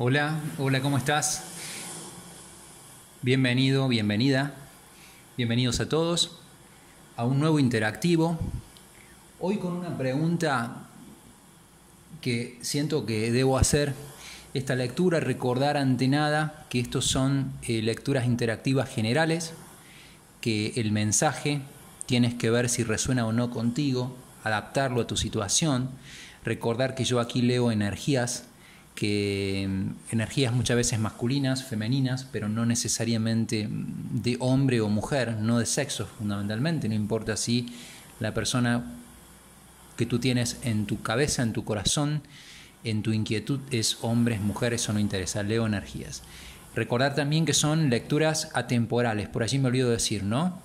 Hola, hola, ¿cómo estás? Bienvenido, bienvenida. Bienvenidos a todos a un nuevo interactivo. Hoy con una pregunta que siento que debo hacer esta lectura, recordar ante nada que estos son eh, lecturas interactivas generales, que el mensaje tienes que ver si resuena o no contigo, adaptarlo a tu situación, recordar que yo aquí leo energías que mm, energías muchas veces masculinas, femeninas, pero no necesariamente de hombre o mujer, no de sexo fundamentalmente, no importa si la persona que tú tienes en tu cabeza, en tu corazón, en tu inquietud es hombres, mujeres, eso no interesa, leo energías. Recordar también que son lecturas atemporales, por allí me olvido decir, ¿no?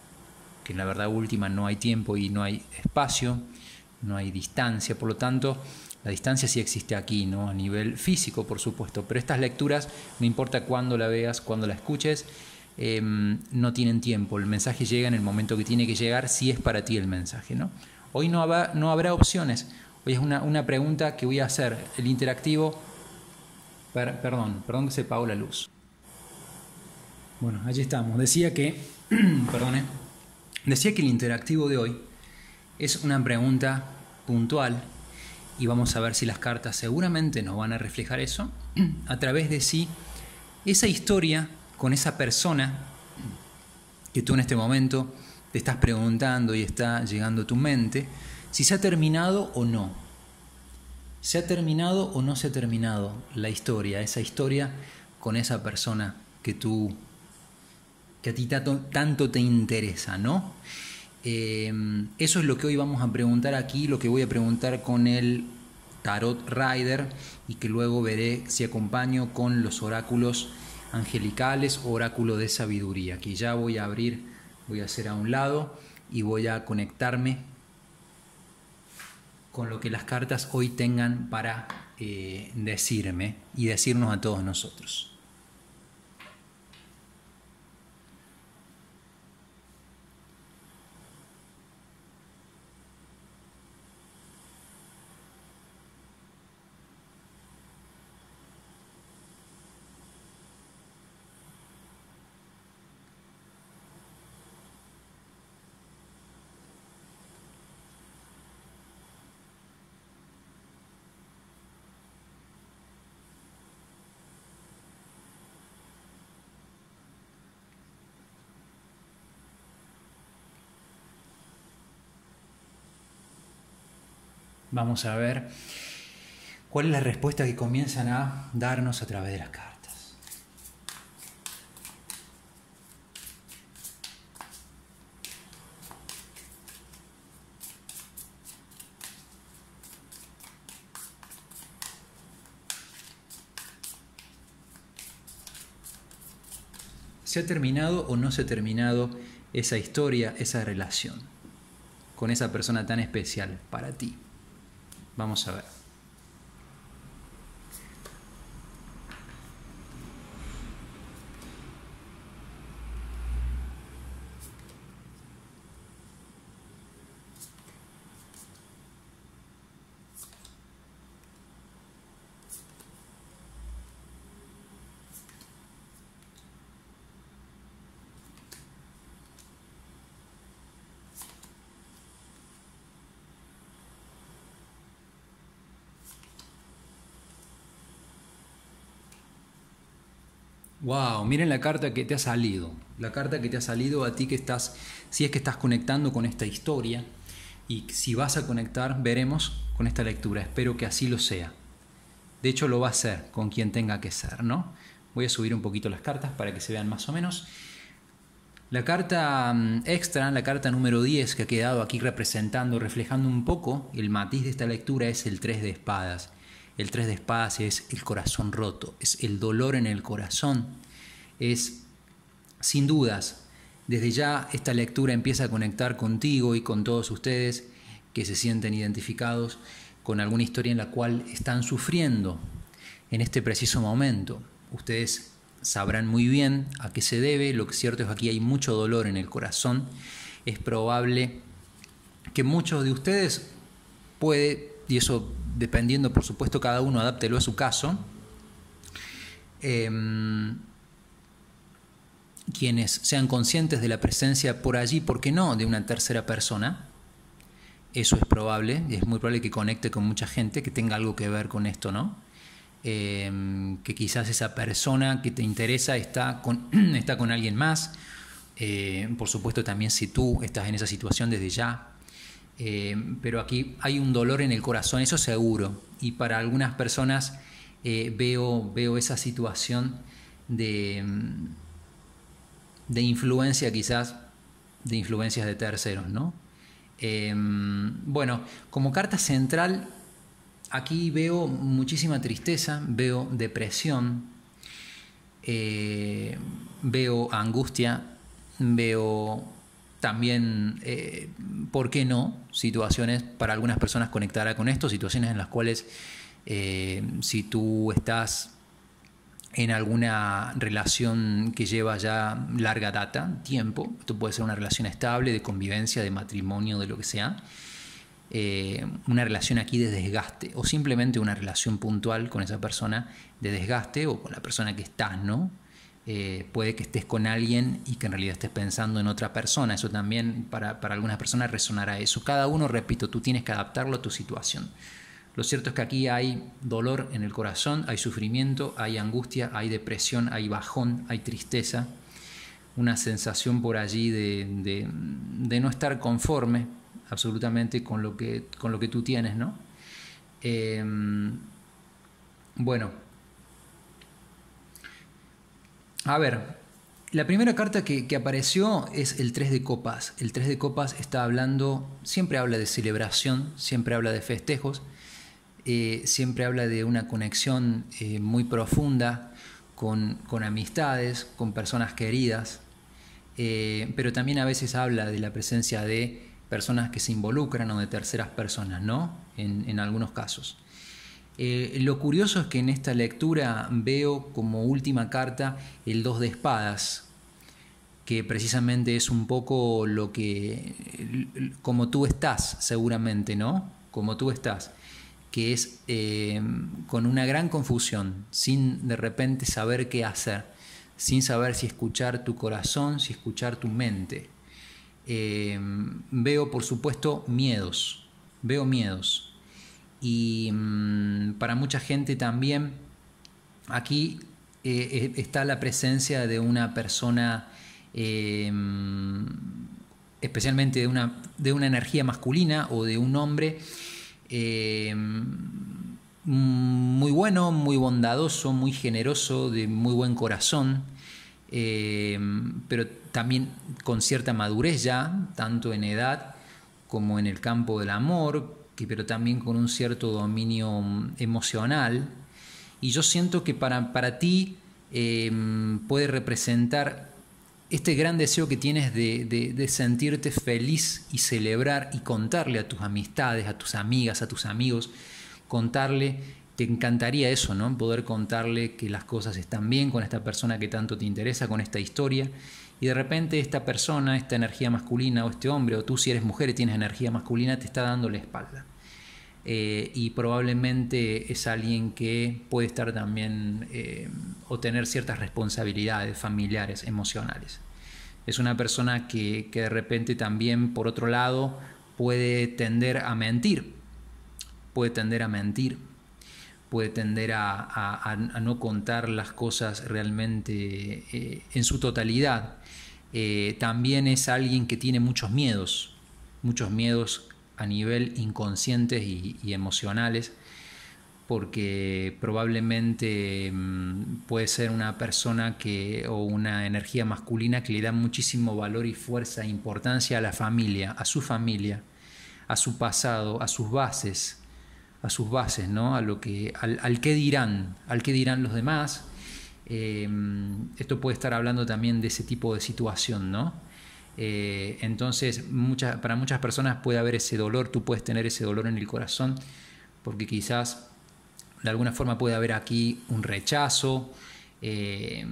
Que en la verdad última no hay tiempo y no hay espacio, no hay distancia, por lo tanto la distancia sí existe aquí, ¿no? A nivel físico, por supuesto. Pero estas lecturas, no importa cuándo la veas, cuándo la escuches, em, no tienen tiempo. El mensaje llega en el momento que tiene que llegar, si es para ti el mensaje, ¿no? Hoy no habrá, opciones. Hoy es una, pregunta que voy a hacer. El interactivo. perdón, perdón que se apagó la luz. Bueno, allí estamos. Decía que. perdone. Decía que el interactivo de hoy es una pregunta puntual y vamos a ver si las cartas seguramente nos van a reflejar eso, a través de sí, esa historia con esa persona que tú en este momento te estás preguntando y está llegando a tu mente, si se ha terminado o no. ¿Se ha terminado o no se ha terminado la historia, esa historia con esa persona que tú, que a ti tanto, te interesa, ¿no? Em, eso es lo que hoy vamos a preguntar aquí, lo que voy a preguntar con el Tarot Rider y que luego veré si acompaño con los oráculos angelicales oráculo de sabiduría, que ya voy a abrir, voy a hacer a un lado y voy a conectarme con lo que las cartas hoy tengan para eh, decirme y decirnos a todos nosotros. Vamos a ver cuál es la respuesta que comienzan a darnos a través de las cartas. ¿Se ha terminado o no se ha terminado esa historia, esa relación con esa persona tan especial para ti? Vamos a ver. Wow, miren la carta que te ha salido. La carta que te ha salido a ti que estás, si es que estás conectando con esta historia y si vas a conectar, veremos con esta lectura. Espero que así lo sea. De hecho, lo va a hacer con quien tenga que ser, ¿no? Voy a subir un poquito las cartas para que se vean más o menos. La carta mm, extra, la carta número 10 que ha quedado aquí representando, reflejando un poco el matiz de esta lectura es el 3 de espadas. El tres de espadas es el corazón roto, es el dolor en el corazón. Es, sin dudas, desde ya esta lectura empieza a conectar contigo y con todos ustedes que se sienten identificados con alguna historia en la cual están sufriendo en este preciso momento. Ustedes sabrán muy bien a qué se debe, lo que cierto es que aquí hay mucho dolor en el corazón. Es probable que muchos de ustedes puede, y eso dependiendo por supuesto cada uno adáptelo a su caso, em, quienes sean conscientes de la presencia por allí, ¿por qué no?, de una tercera persona. Eso es probable, y es muy probable que conecte con mucha gente que tenga algo que ver con esto, ¿no? Em, que quizás esa persona que te interesa está con, está con alguien más. Eh, por supuesto también si tú estás en esa situación desde ya. Em, pero aquí hay un dolor en el corazón, eso seguro. Y para algunas personas eh, veo, veo esa situación de, em, de influencia quizás, de influencias de terceros, ¿no? bueno, como carta central aquí veo muchísima tristeza, veo depresión, eh, veo angustia, veo también, eh, ¿por qué no? Situaciones, para algunas personas conectará con esto, situaciones en las cuales eh, si tú estás en alguna relación que lleva ya larga data, tiempo, esto puede ser una relación estable, de convivencia, de matrimonio, de lo que sea, eh, una relación aquí de desgaste o simplemente una relación puntual con esa persona de desgaste o con la persona que estás, ¿no? Eh, puede que estés con alguien y que en realidad estés pensando en otra persona. Eso también para, para algunas personas resonará eso. Cada uno, repito, tú tienes que adaptarlo a tu situación. Lo cierto es que aquí hay dolor en el corazón, hay sufrimiento, hay angustia, hay depresión, hay bajón, hay tristeza, una sensación por allí de, de, no estar conforme, absolutamente con lo que, con lo que tú tienes, ¿no? Em, bueno, a ver, la primera carta que, apareció es el 3 de copas. El 3 de copas está hablando, siempre habla de celebración, siempre habla de festejos, eh, siempre habla de una conexión eh, muy profunda con, con, amistades, con personas queridas, eh, pero también a veces habla de la presencia de personas que se involucran o de terceras personas, ¿no? En, algunos casos. Eh, lo curioso es que en esta lectura veo como última carta el 2 de espadas, que precisamente es un poco lo que, como tú estás seguramente, ¿no? Como tú estás, que es eh, con una gran confusión, sin de repente saber qué hacer, sin saber si escuchar tu corazón, si escuchar tu mente. Eh, veo, por supuesto, miedos, veo miedos. Y mm, para mucha gente también, aquí eh, eh, está la presencia de una persona, especialmente de una, de una energía masculina o de un hombre, muy bueno, muy bondadoso, muy generoso, de muy buen corazón, pero también con cierta madurez ya, tanto en edad como en el campo del amor, que, pero también con un cierto dominio mm, emocional. Y yo siento que para, para ti em, puede representar este gran deseo que tienes de, de, sentirte feliz y celebrar y contarle a tus amistades, a tus amigas, a tus amigos, contarle, te encantaría eso, ¿no? Poder contarle que las cosas están bien con esta persona que tanto te interesa, con esta historia y de repente esta persona, esta energía masculina o este hombre, o tú si eres mujer y tienes energía masculina, te está dando la espalda. Eh, y probablemente es alguien que puede estar también eh, o tener ciertas responsabilidades familiares, emocionales. Es una persona que, de repente también, por otro lado, puede tender a mentir, puede tender a mentir, puede tender a, no contar las cosas realmente eh, en su totalidad. Eh, también es alguien que tiene muchos miedos, muchos miedos a nivel inconscientes y, emocionales, porque probablemente mm, puede ser una persona que, o una energía masculina que le da muchísimo valor y fuerza e importancia a la familia, a su familia, a su pasado, a sus bases, a sus bases, ¿no? A lo que, al, qué dirán, al qué dirán los demás, Em, esto puede estar hablando también de ese tipo de situación, ¿no? Eh, entonces, para muchas personas puede haber ese dolor, tú puedes tener ese dolor en el corazón, porque quizás de alguna forma puede haber aquí un rechazo, eh,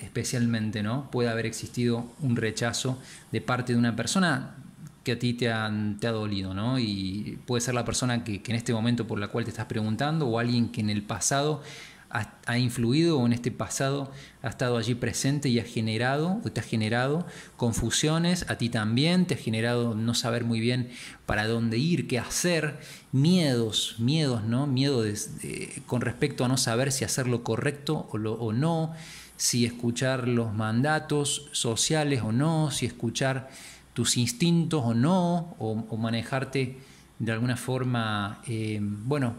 especialmente, ¿no? Puede haber existido un rechazo de parte de una persona que a ti te, ha dolido, ¿no? Y puede ser la persona que, que en este momento por la cual te estás preguntando o alguien que en el pasado ha, influido o en este pasado ha estado allí presente y ha generado o te ha generado confusiones, a ti también te ha generado no saber muy bien para dónde ir, qué hacer, miedos, miedos, ¿no? Miedo con respecto a no saber si hacer lo correcto o no, si escuchar los mandatos sociales o no, si escuchar tus instintos o no, o, manejarte de alguna forma, eh, bueno,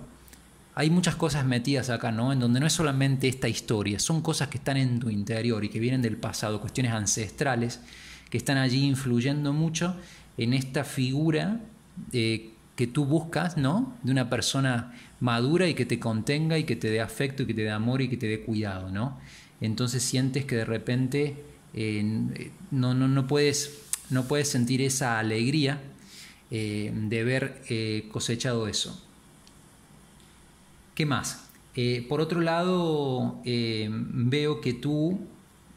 hay muchas cosas metidas acá, ¿no? En donde no es solamente esta historia, son cosas que están en tu interior y que vienen del pasado, cuestiones ancestrales que están allí influyendo mucho en esta figura eh, que tú buscas, ¿no? De una persona madura y que te contenga y que te dé afecto y que te dé amor y que te dé cuidado, ¿no? Entonces sientes que de repente eh, no, no, no, puedes, no puedes sentir esa alegría eh, de haber cosechado eso. ¿Qué más? Eh, por otro lado, eh, veo que tú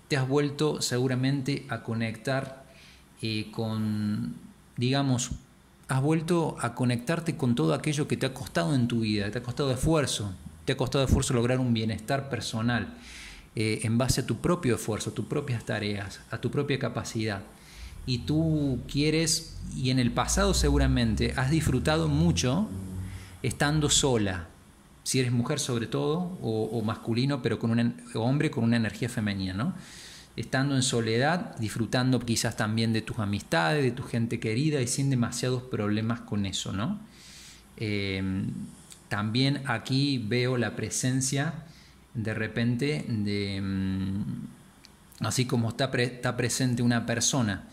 te has vuelto seguramente a conectar eh, con, digamos, has vuelto a conectarte con todo aquello que te ha costado en tu vida, te ha costado esfuerzo, te ha costado esfuerzo lograr un bienestar personal en base a tu propio esfuerzo, a tus propias tareas, a tu propia capacidad. Y tú quieres, y en el pasado seguramente has disfrutado mucho estando sola, si eres mujer sobre todo, o, masculino, pero con un hombre con una energía femenina, ¿no? Estando en soledad, disfrutando quizás también de tus amistades, de tu gente querida y sin demasiados problemas con eso, ¿no? Em, también aquí veo la presencia de repente de, mm, así como está, está presente una persona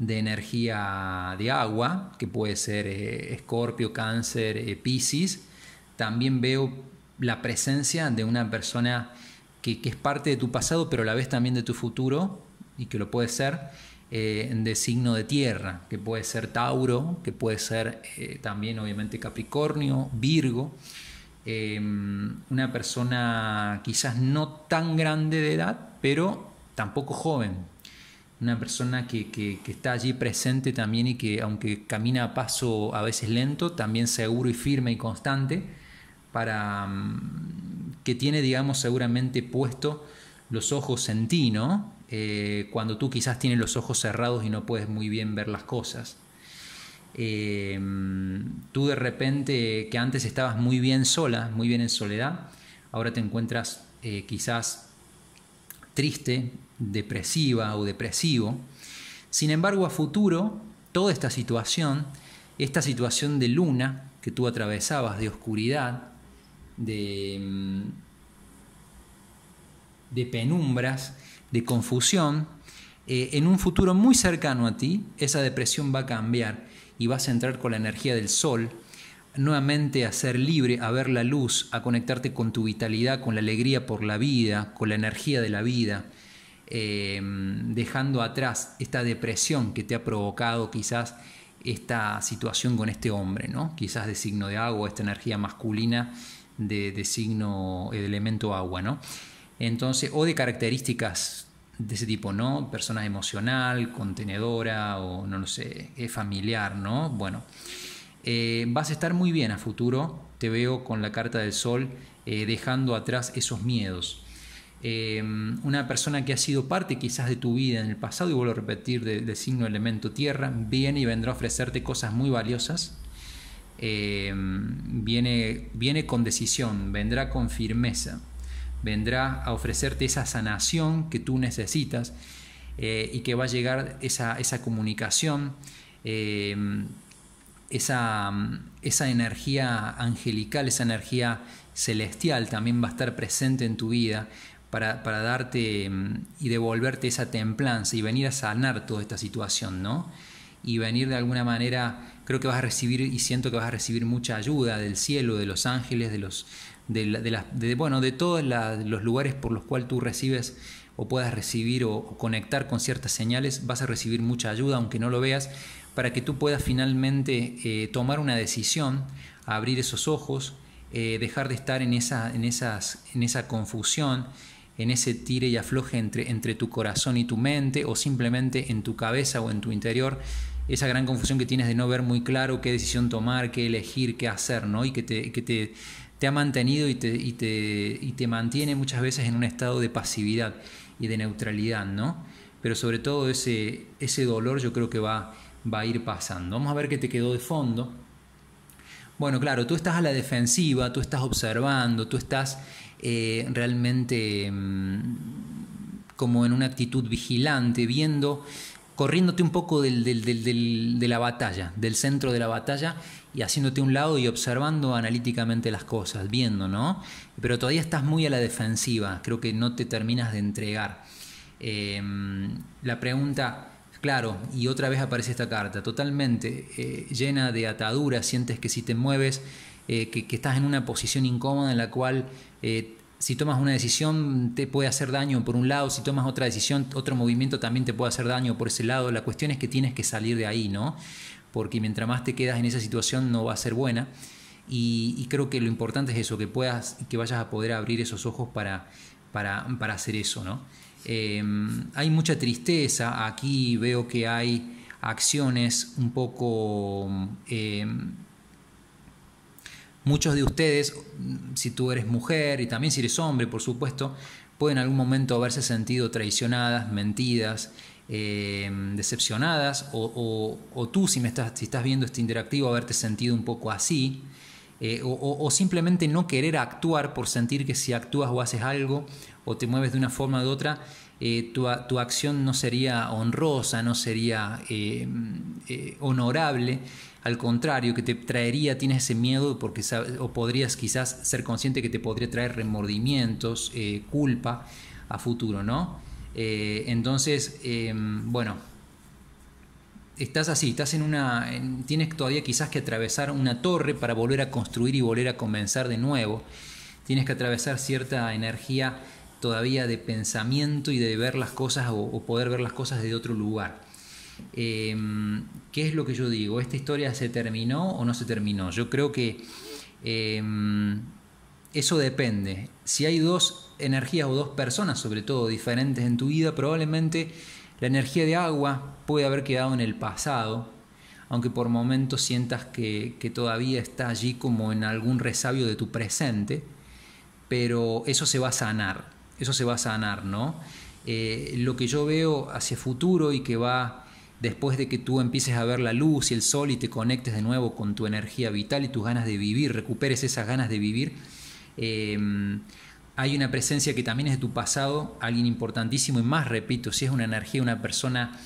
de energía de agua, que puede ser eh, Escorpio, Cáncer, eh, Piscis, también veo la presencia de una persona que, es parte de tu pasado, pero a la vez también de tu futuro, y que lo puede ser eh, de signo de tierra, que puede ser Tauro, que puede ser eh, también obviamente Capricornio, Virgo, em, una persona quizás no tan grande de edad, pero tampoco joven, una persona que, que, está allí presente también y que aunque camina a paso a veces lento, también seguro y firme y constante, para mm, que tiene, digamos, seguramente puesto los ojos en ti, ¿no? Eh, cuando tú quizás tienes los ojos cerrados y no puedes muy bien ver las cosas. Eh, tú de repente, que antes estabas muy bien sola, muy bien en soledad, ahora te encuentras eh, quizás triste, depresiva o depresivo. Sin embargo, a futuro, toda esta situación, esta situación de luna que tú atravesabas, de oscuridad, de, mm, penumbras, de confusión, eh, en un futuro muy cercano a ti, esa depresión va a cambiar y vas a entrar con la energía del sol, nuevamente a ser libre, a ver la luz, a conectarte con tu vitalidad, con la alegría por la vida, con la energía de la vida, eh, dejando atrás esta depresión que te ha provocado quizás esta situación con este hombre, ¿no? quizás de signo de agua, esta energía masculina de, signo, de elemento agua, ¿no? Entonces, o de características de ese tipo, ¿no? Persona emocional, contenedora o no lo sé, familiar, ¿no? Bueno, eh, vas a estar muy bien a futuro, te veo con la carta del sol eh, dejando atrás esos miedos. Eh, una persona que ha sido parte quizás de tu vida en el pasado, y vuelvo a repetir, del signo elemento tierra, viene y vendrá a ofrecerte cosas muy valiosas. Eh, viene, viene con decisión, vendrá con firmeza, vendrá a ofrecerte esa sanación que tú necesitas eh, y que va a llegar esa, esa comunicación, eh, esa, esa energía angelical, esa energía celestial también va a estar presente en tu vida para, para, darte y devolverte esa templanza y venir a sanar toda esta situación, ¿no? Y venir de alguna manera creo que vas a recibir y siento que vas a recibir mucha ayuda del cielo, de los ángeles, de los de, bueno, de todos los lugares por los cuales tú recibes o puedas recibir o, conectar con ciertas señales, vas a recibir mucha ayuda, aunque no lo veas, para que tú puedas finalmente eh, tomar una decisión, abrir esos ojos, eh, dejar de estar en esa, en, esas, en esa confusión, en ese tire y afloje entre, entre tu corazón y tu mente, o simplemente en tu cabeza o en tu interior, esa gran confusión que tienes de no ver muy claro qué decisión tomar, qué elegir, qué hacer, ¿no? Y que te, que te, te ha mantenido y te, y te, y te mantiene muchas veces en un estado de pasividad y de neutralidad, ¿no? Pero sobre todo ese, ese dolor yo creo que va, va a ir pasando. Vamos a ver qué te quedó de fondo. Bueno, claro, tú estás a la defensiva, tú estás observando, tú estás eh, realmente mm, como en una actitud vigilante, viendo, corriéndote un poco de la batalla, del centro de la batalla y haciéndote un lado y observando analíticamente las cosas, viendo, ¿no? Pero todavía estás muy a la defensiva, creo que no te terminas de entregar. Em, la pregunta, claro, y otra vez aparece esta carta, totalmente eh, llena de ataduras, sientes que si te mueves, eh, que, estás en una posición incómoda en la cual eh, si tomas una decisión te puede hacer daño por un lado, si tomas otra decisión, otro movimiento también te puede hacer daño por ese lado. La cuestión es que tienes que salir de ahí, ¿no? Porque mientras más te quedas en esa situación no va a ser buena. Y, creo que lo importante es eso, que puedas, que vayas a poder abrir esos ojos para, para, para hacer eso, ¿no? Em, hay mucha tristeza, aquí veo que hay acciones un poco... Em, Muchos de ustedes, si tú eres mujer y también si eres hombre, por supuesto, pueden en algún momento haberse sentido traicionadas, mentidas, eh, decepcionadas, o, tú, si, me estás, viendo este interactivo, haberte sentido un poco así, eh, o, simplemente no querer actuar por sentir que si actúas o haces algo, o te mueves de una forma u otra, eh, tu, tu, acción no sería honrosa, no sería honorable al contrario, que te traería, tienes ese miedo porque o podrías quizás ser consciente que te podría traer remordimientos, eh, culpa a futuro, ¿no? Eh, entonces, em, bueno, estás así, estás en una, tienes todavía quizás que atravesar una torre para volver a construir y volver a comenzar de nuevo. Tienes que atravesar cierta energía todavía de pensamiento y de ver las cosas o poder ver las cosas de otro lugar. Em, ¿Qué es lo que yo digo? ¿Esta historia se terminó o no se terminó? Yo creo que em, eso depende. Si hay dos energías o dos personas, sobre todo diferentes en tu vida, probablemente la energía de agua puede haber quedado en el pasado, aunque por momentos sientas que, todavía está allí como en algún resabio de tu presente, pero eso se va a sanar, eso se va a sanar, ¿no? Eh, lo que yo veo hacia futuro y que va después de que tú empieces a ver la luz y el sol y te conectes de nuevo con tu energía vital y tus ganas de vivir, recuperes esas ganas de vivir, em, hay una presencia que también es de tu pasado, alguien importantísimo y más, repito, si es una energía, una persona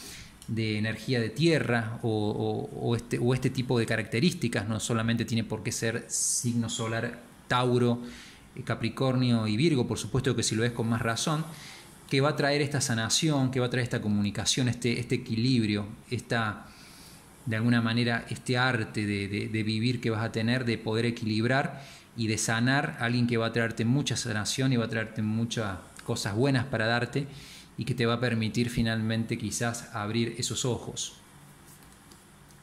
de energía de tierra o, este, o este tipo de características, no solamente tiene por qué ser signo solar Tauro, Capricornio y Virgo, por supuesto que si lo es con más razón, que va a traer esta sanación, que va a traer esta comunicación, este, este equilibrio, esta, de alguna manera, este arte de, vivir que vas a tener, de poder equilibrar y de sanar a alguien que va a traerte mucha sanación y va a traerte muchas cosas buenas para darte y que te va a permitir finalmente quizás abrir esos ojos.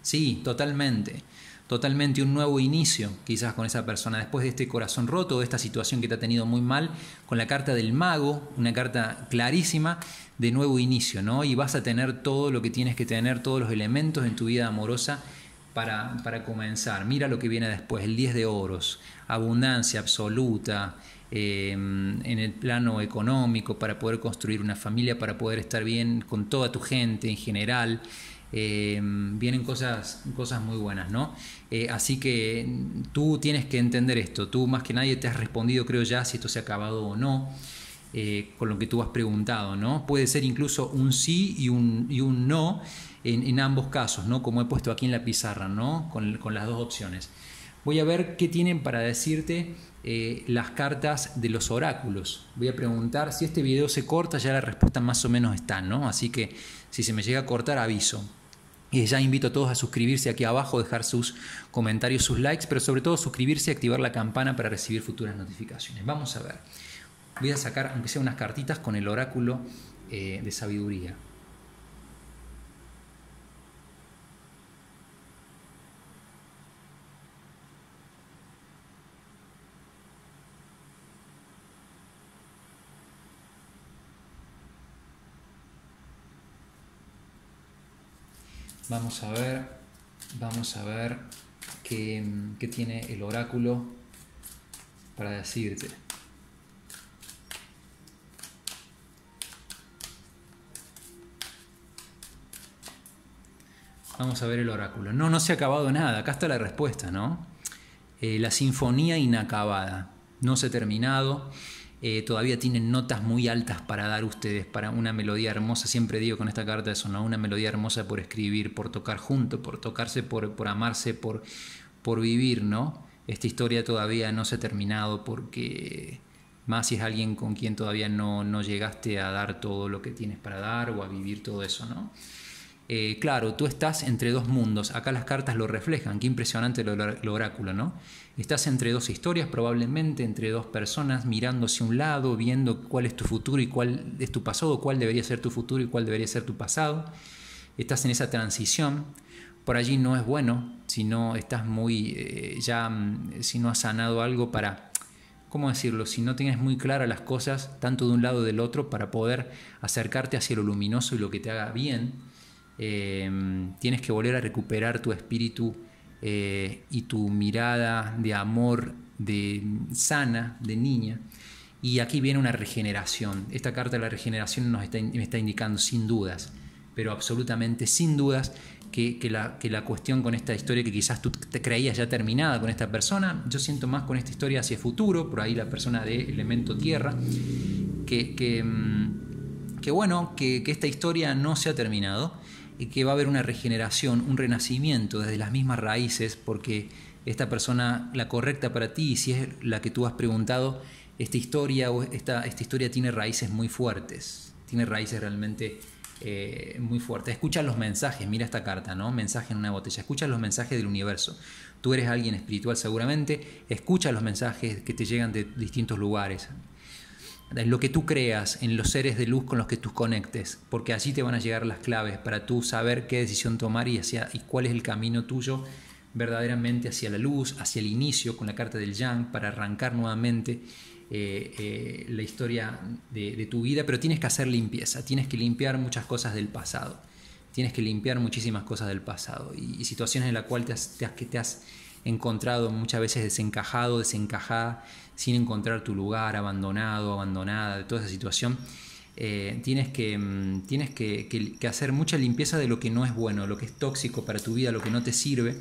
Sí, totalmente totalmente un nuevo inicio quizás con esa persona, después de este corazón roto, de esta situación que te ha tenido muy mal, con la carta del mago, una carta clarísima de nuevo inicio, ¿no? Y vas a tener todo lo que tienes que tener, todos los elementos en tu vida amorosa para, para comenzar. Mira lo que viene después, el 10 de oros, abundancia absoluta, em, en el plano económico, para poder construir una familia, para poder estar bien con toda tu gente en general. Em, vienen cosas, cosas muy buenas, ¿no? Eh, así que tú tienes que entender esto, tú más que nadie te has respondido, creo ya, si esto se ha acabado o no, eh, con lo que tú has preguntado, ¿no? Puede ser incluso un sí y un, y un no en, ambos casos, ¿no? Como he puesto aquí en la pizarra, ¿no? Con, las dos opciones. Voy a ver qué tienen para decirte eh, las cartas de los oráculos. Voy a preguntar si este video se corta, ya la respuesta más o menos está, ¿no? Así que si se me llega a cortar, aviso. Y ya invito a todos a suscribirse aquí abajo, dejar sus comentarios, sus likes, pero sobre todo suscribirse y activar la campana para recibir futuras notificaciones. Vamos a ver. Voy a sacar, aunque sea unas cartitas, con el oráculo eh, de sabiduría. Vamos a ver, vamos a ver qué, tiene el oráculo para decirte. Vamos a ver el oráculo. No, no se ha acabado nada. Acá está la respuesta, ¿no? Eh, la sinfonía inacabada. No se ha terminado. Eh, todavía tienen notas muy altas para dar ustedes, para una melodía hermosa. Siempre digo con esta carta eso, ¿no? Una melodía hermosa por escribir, por tocar junto, por tocarse, por, por amarse, por, por vivir, ¿no? Esta historia todavía no se ha terminado porque más si es alguien con quien todavía no, no llegaste a dar todo lo que tienes para dar o a vivir todo eso, ¿no? Eh, claro, tú estás entre dos mundos. Acá las cartas lo reflejan. Qué impresionante el oráculo, ¿no? Estás entre dos historias, probablemente entre dos personas, mirando hacia un lado, viendo cuál es tu futuro y cuál es tu pasado, cuál debería ser tu futuro y cuál debería ser tu pasado. Estás en esa transición. Por allí no es bueno si no estás muy, eh, ya, mm, si no has sanado algo para, ¿cómo decirlo? Si no tienes muy claras las cosas, tanto de un lado del otro, para poder acercarte hacia lo luminoso y lo que te haga bien Em, tienes que volver a recuperar tu espíritu eh, y tu mirada de amor de sana, de niña. Y aquí viene una regeneración. Esta carta de la regeneración nos está, me está indicando sin dudas, pero absolutamente sin dudas, que, la, que, la, cuestión con esta historia que quizás tú te creías ya terminada con esta persona, yo siento más con esta historia hacia futuro, por ahí la persona de elemento tierra, que, que, mm, que bueno, que, que esta historia no se ha terminado que va a haber una regeneración, un renacimiento desde las mismas raíces, porque esta persona, la correcta para ti, si es la que tú has preguntado, esta historia, o esta, historia tiene raíces muy fuertes, tiene raíces realmente eh, muy fuertes. Escucha los mensajes, mira esta carta, ¿no? Mensaje en una botella, escucha los mensajes del universo. Tú eres alguien espiritual seguramente, escucha los mensajes que te llegan de distintos lugares, en lo que tú creas, en los seres de luz con los que tú conectes, porque allí te van a llegar las claves para tú saber qué decisión tomar y, hacia, y cuál es el camino tuyo verdaderamente hacia la luz, hacia el inicio con la carta del Yang, para arrancar nuevamente eh, eh, la historia de, tu vida, pero tienes que hacer limpieza, tienes que limpiar muchas cosas del pasado, tienes que limpiar muchísimas cosas del pasado y, situaciones en las cuales te has, te, te has encontrado muchas veces desencajado, desencajada, sin encontrar tu lugar, abandonado, abandonada, de toda esa situación, eh, tienes, que, mm, tienes que, hacer mucha limpieza de lo que no es bueno, lo que es tóxico para tu vida, lo que no te sirve,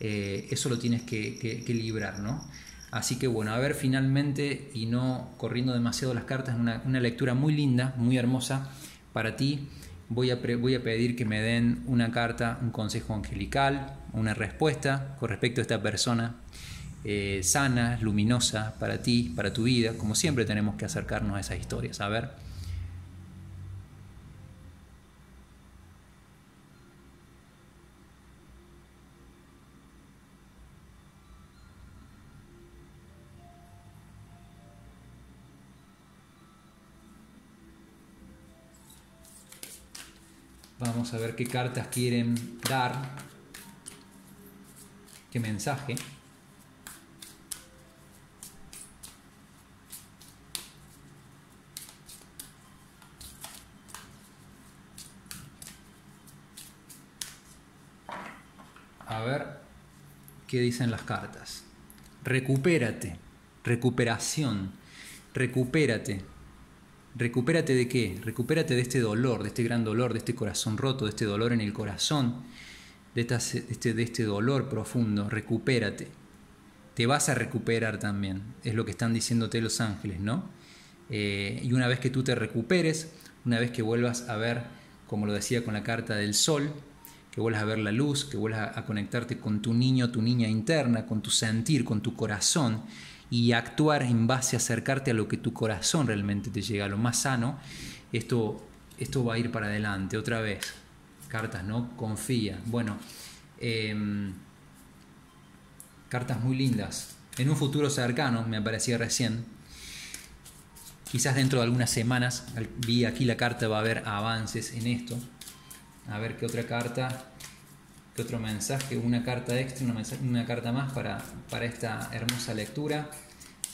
eh, eso lo tienes que, librar, ¿no? Así que bueno, a ver finalmente y no corriendo demasiado las cartas, una lectura muy linda, muy hermosa para ti. Voy a, voy a pedir que me den una carta, un consejo angelical, una respuesta con respecto a esta persona eh, sana, luminosa para ti, para tu vida. Como siempre tenemos que acercarnos a esas historias. A ver. Vamos a ver qué cartas quieren dar, qué mensaje. A ver qué dicen las cartas. Recupérate, recuperación, recupérate. ¿Recupérate de qué? Recupérate de este dolor, de este gran dolor, de este corazón roto, de este dolor en el corazón, de, este, este dolor profundo. Recupérate. Te vas a recuperar también, es lo que están diciéndote los ángeles, ¿no? Eh, y una vez que tú te recuperes, una vez que vuelvas a ver, como lo decía con la carta del sol, que vuelvas a ver la luz, que vuelvas a conectarte con tu niño, tu niña interna, con tu sentir, con tu corazón y actuar en base a acercarte a lo que tu corazón realmente te llega, a lo más sano, esto, esto va a ir para adelante. Otra vez, cartas, ¿no? Confía. Bueno, em, cartas muy lindas. En un futuro cercano, me aparecía recién, quizás dentro de algunas semanas, vi aquí la carta, va a haber avances en esto. A ver qué otra carta, qué otro mensaje, una carta extra, una, una carta más para, para esta hermosa lectura.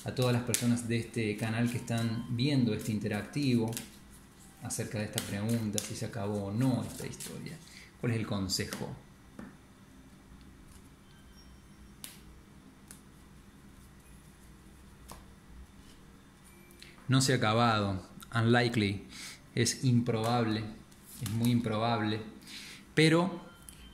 A todas las personas de este canal que están viendo este interactivo acerca de esta pregunta, si se acabó o no esta historia. ¿Cuál es el consejo? no se ha acabado. Unlikely. Es improbable. Es muy improbable. Pero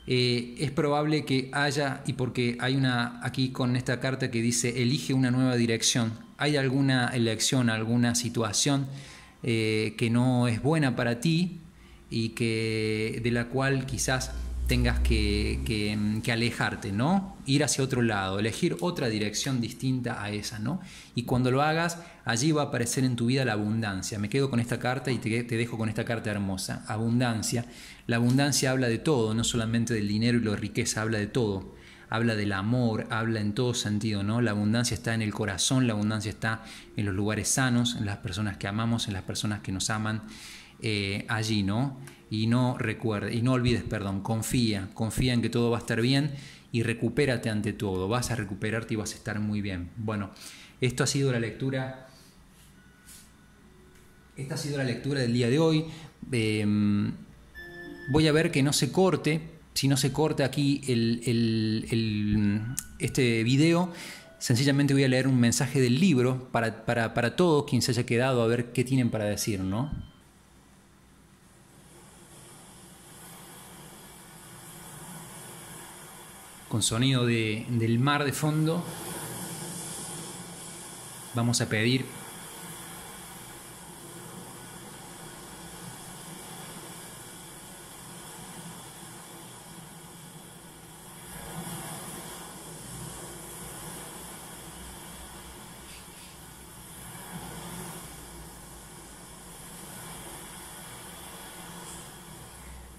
eh, es probable que haya, y porque hay una aquí con esta carta que dice elige una nueva dirección, hay alguna elección, alguna situación eh, que no es buena para ti y que de la cual quizás tengas que, que, alejarte, ¿no? Ir hacia otro lado, elegir otra dirección distinta a esa, ¿no? Y cuando lo hagas, allí va a aparecer en tu vida la abundancia. Me quedo con esta carta y te, te dejo con esta carta hermosa. Abundancia. La abundancia habla de todo, no solamente del dinero y la riqueza, habla de todo. Habla del amor, habla en todo sentido, ¿no? La abundancia está en el corazón, la abundancia está en los lugares sanos, en las personas que amamos, en las personas que nos aman eh, allí, ¿no? Y no recuerde, y no olvides, perdón, confía, confía en que todo va a estar bien y recupérate ante todo, vas a recuperarte y vas a estar muy bien. Bueno, esto ha sido la lectura, esta ha sido la lectura del día de hoy. Em, voy a ver que no se corte, si no se corta aquí este video, sencillamente voy a leer un mensaje del libro para, para, para todos quien se haya quedado a ver qué tienen para decir, ¿no? Con sonido de, del mar de fondo, vamos a pedir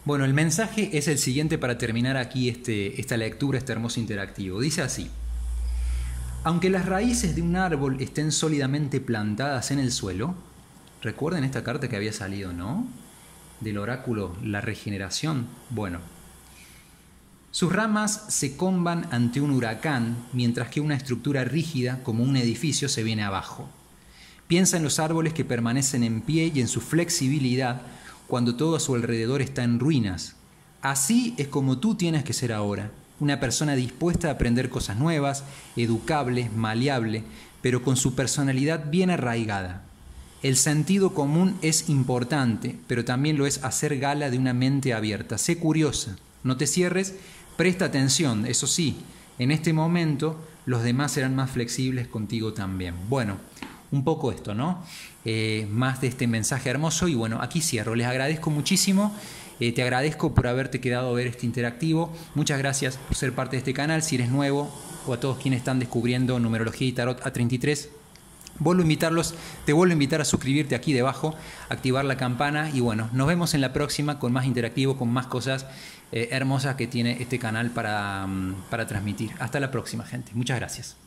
Bueno, el mensaje es el siguiente para terminar aquí este, esta lectura, este hermoso interactivo. Dice así, aunque las raíces de un árbol estén sólidamente plantadas en el suelo, recuerden esta carta que había salido, ¿no? Del oráculo, la regeneración. Bueno, sus ramas se comban ante un huracán, mientras que una estructura rígida, como un edificio, se viene abajo. Piensa en los árboles que permanecen en pie y en su flexibilidad, cuando todo a su alrededor está en ruinas. Así es como tú tienes que ser ahora, una persona dispuesta a aprender cosas nuevas, educable, maleable, pero con su personalidad bien arraigada. El sentido común es importante, pero también lo es hacer gala de una mente abierta. Sé curiosa, no te cierres, presta atención, eso sí, en este momento los demás serán más flexibles contigo también. Bueno, un poco esto, ¿no? Eh, más de este mensaje hermoso y bueno, aquí cierro. Les agradezco muchísimo. Eh, te agradezco por haberte quedado a ver este interactivo. Muchas gracias por ser parte de este canal. Si eres nuevo o a todos quienes están descubriendo numerología y tarot A33, vuelvo a invitarlos, te vuelvo a invitar a suscribirte aquí debajo, activar la campana y bueno, nos vemos en la próxima con más interactivo, con más cosas eh, hermosas que tiene este canal para, mm, para transmitir. Hasta la próxima, gente. Muchas gracias.